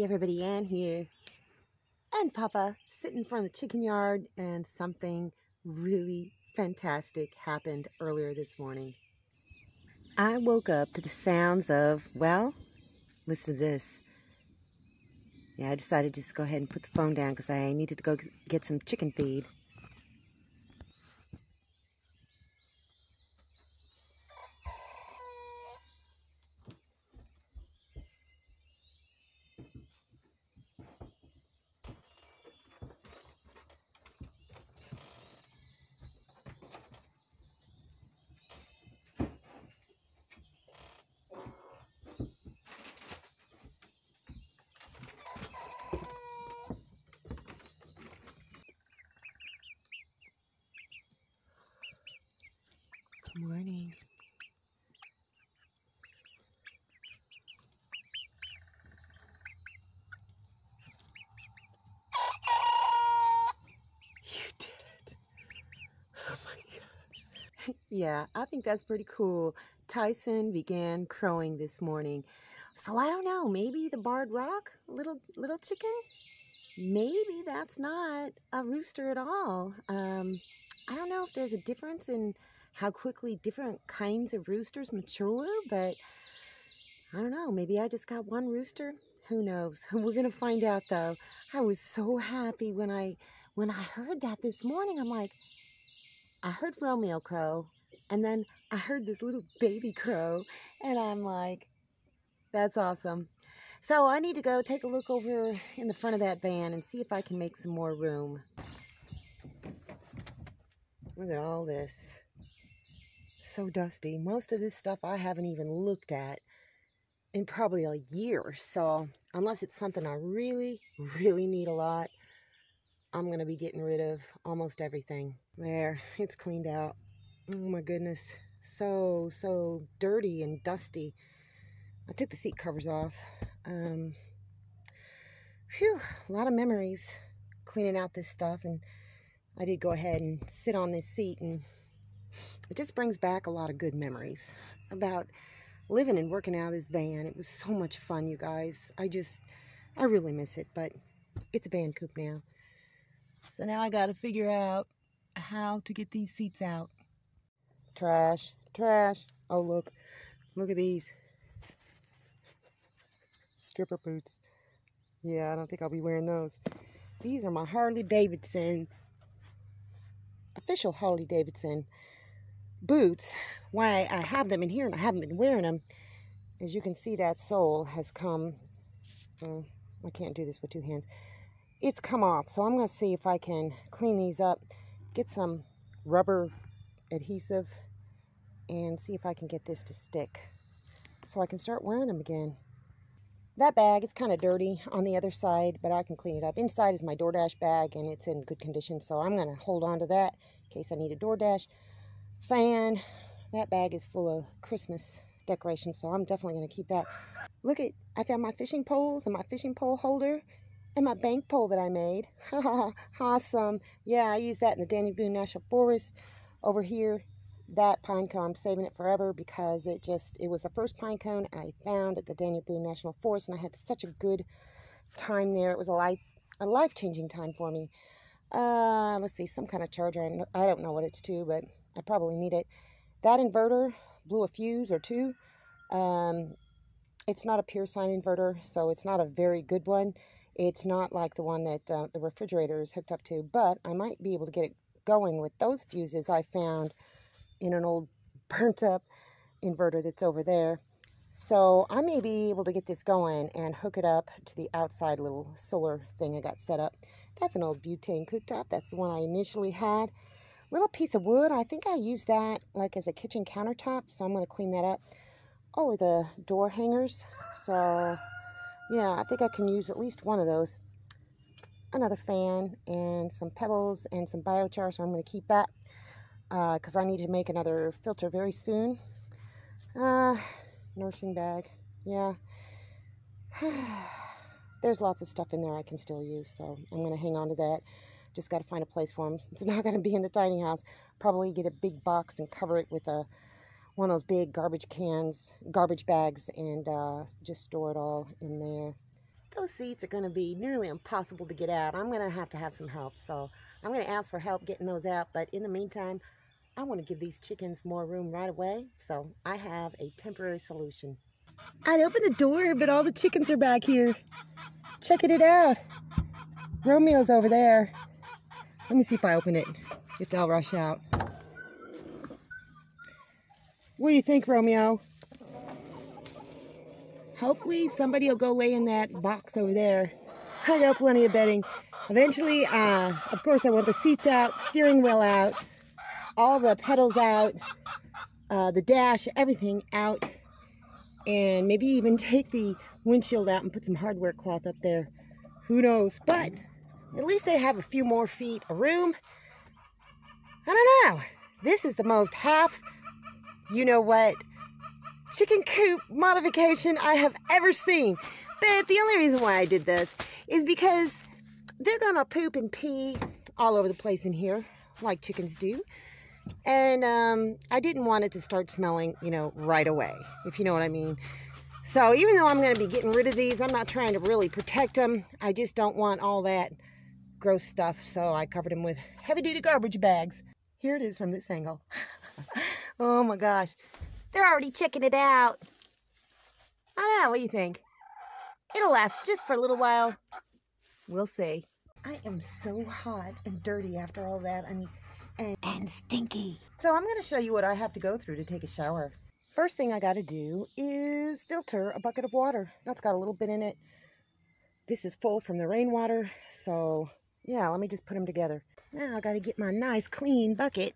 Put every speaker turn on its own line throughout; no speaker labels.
Hey everybody, Ann here. And Papa sitting in front of the chicken yard and something really fantastic happened earlier this morning. I woke up to the sounds of, well, listen to this. Yeah, I decided to just go ahead and put the phone down because I needed to go get some chicken feed. Morning. You did it. Oh my gosh. yeah, I think that's pretty cool. Tyson began crowing this morning. So I don't know, maybe the barred rock, little little chicken? Maybe that's not a rooster at all. Um, I don't know if there's a difference in how quickly different kinds of roosters mature, but I don't know. Maybe I just got one rooster. Who knows? We're gonna find out though. I was so happy when I when I heard that this morning. I'm like, I heard Romeo crow, and then I heard this little baby crow, and I'm like, that's awesome. So I need to go take a look over in the front of that van and see if I can make some more room. Look at all this so dusty. Most of this stuff I haven't even looked at in probably a year. So unless it's something I really, really need a lot, I'm going to be getting rid of almost everything. There, it's cleaned out. Oh my goodness. So, so dirty and dusty. I took the seat covers off. Um, phew, a lot of memories cleaning out this stuff. And I did go ahead and sit on this seat and it just brings back a lot of good memories about living and working out of this van. It was so much fun, you guys. I just, I really miss it, but it's a van coop now. So now I got to figure out how to get these seats out. Trash, trash. Oh, look, look at these. Stripper boots. Yeah, I don't think I'll be wearing those. These are my Harley Davidson, official Harley Davidson boots, why I have them in here and I haven't been wearing them, as you can see that sole has come, uh, I can't do this with two hands, it's come off. So I'm going to see if I can clean these up, get some rubber adhesive, and see if I can get this to stick so I can start wearing them again. That bag is kind of dirty on the other side, but I can clean it up. Inside is my DoorDash bag, and it's in good condition, so I'm going to hold on to that in case I need a DoorDash fan. That bag is full of Christmas decorations, so I'm definitely going to keep that. Look at, I found my fishing poles and my fishing pole holder and my bank pole that I made. awesome. Yeah, I use that in the Daniel Boone National Forest over here. That pine cone, I'm saving it forever because it just, it was the first pine cone I found at the Daniel Boone National Forest, and I had such a good time there. It was a life, a life-changing time for me. Uh, let's see, some kind of charger. I don't know what it's to, but I probably need it. That inverter blew a fuse or two. Um, it's not a pure sine inverter, so it's not a very good one. It's not like the one that uh, the refrigerator is hooked up to, but I might be able to get it going with those fuses I found in an old burnt up inverter that's over there. So I may be able to get this going and hook it up to the outside little solar thing I got set up. That's an old butane cooktop. That's the one I initially had little piece of wood. I think I use that like as a kitchen countertop, so I'm going to clean that up. Oh, the door hangers. So, yeah, I think I can use at least one of those. Another fan and some pebbles and some biochar, so I'm going to keep that because uh, I need to make another filter very soon. Uh, nursing bag. Yeah. There's lots of stuff in there I can still use, so I'm going to hang on to that. Just got to find a place for them. It's not going to be in the tiny house. Probably get a big box and cover it with a one of those big garbage cans, garbage bags, and uh, just store it all in there. those seats are going to be nearly impossible to get out. I'm going to have to have some help. So I'm going to ask for help getting those out. But in the meantime, I want to give these chickens more room right away. So I have a temporary solution. I'd open the door, but all the chickens are back here. Checking it out. Romeo's over there. Let me see if I open it, if they'll rush out. What do you think, Romeo? Hopefully somebody will go lay in that box over there. I got plenty of bedding. Eventually, uh, of course, I want the seats out, steering wheel out, all the pedals out, uh, the dash, everything out, and maybe even take the windshield out and put some hardware cloth up there. Who knows? But at least they have a few more feet of room. I don't know. This is the most half, you know what, chicken coop modification I have ever seen. But the only reason why I did this is because they're gonna poop and pee all over the place in here, like chickens do. And um, I didn't want it to start smelling, you know, right away, if you know what I mean. So even though I'm gonna be getting rid of these, I'm not trying to really protect them. I just don't want all that gross stuff. So I covered them with heavy duty garbage bags. Here it is from this angle. oh my gosh. They're already checking it out. I don't know. What do you think? It'll last just for a little while. We'll see. I am so hot and dirty after all that and, and, and stinky. So I'm going to show you what I have to go through to take a shower. First thing I got to do is filter a bucket of water. That's got a little bit in it. This is full from the rainwater. So yeah, let me just put them together. Now I got to get my nice clean bucket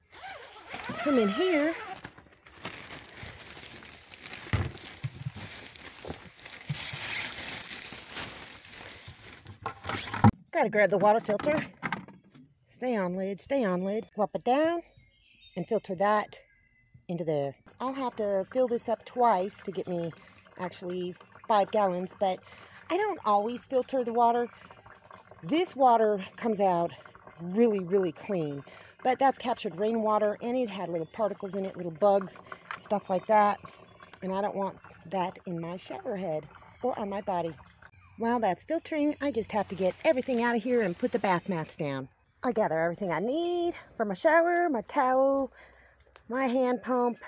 from in here Gotta grab the water filter. Stay on lid, stay on lid. Plop it down and filter that into there. I'll have to fill this up twice to get me actually five gallons, but I don't always filter the water. This water comes out really, really clean, but that's captured rainwater and it had little particles in it, little bugs, stuff like that. And I don't want that in my shower head or on my body. While that's filtering, I just have to get everything out of here and put the bath mats down. I gather everything I need for my shower, my towel, my hand pump,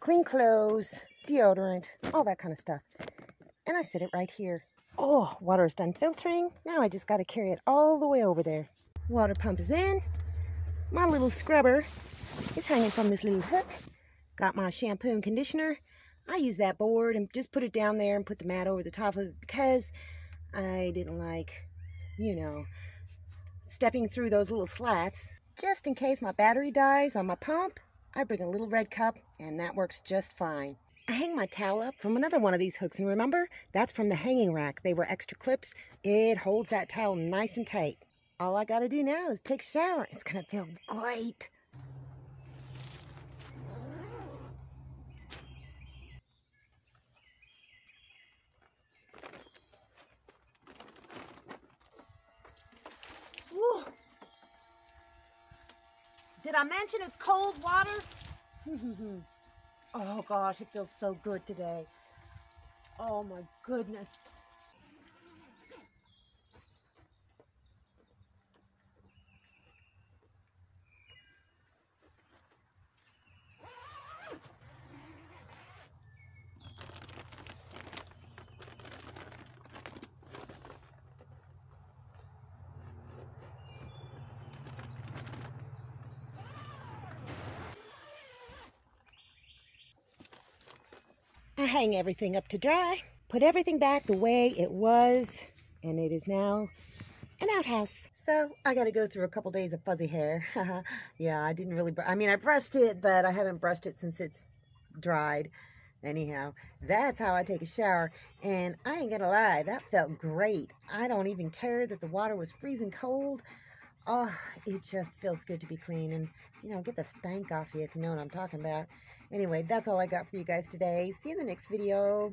clean clothes, deodorant, all that kind of stuff. And I set it right here. Oh, water is done filtering. Now I just got to carry it all the way over there. Water pump is in. My little scrubber is hanging from this little hook. Got my shampoo and conditioner I use that board and just put it down there and put the mat over the top of it because I didn't like, you know, stepping through those little slats. Just in case my battery dies on my pump, I bring a little red cup and that works just fine. I hang my towel up from another one of these hooks and remember, that's from the hanging rack. They were extra clips. It holds that towel nice and tight. All I gotta do now is take a shower. It's gonna feel great. Did I mention it's cold water? oh gosh, it feels so good today. Oh my goodness. I hang everything up to dry, put everything back the way it was, and it is now an outhouse. So I got to go through a couple days of fuzzy hair. yeah, I didn't really, I mean, I brushed it, but I haven't brushed it since it's dried. Anyhow, that's how I take a shower. And I ain't gonna lie, that felt great. I don't even care that the water was freezing cold. Oh, it just feels good to be clean and, you know, get the stank off you if you know what I'm talking about. Anyway, that's all I got for you guys today. See you in the next video.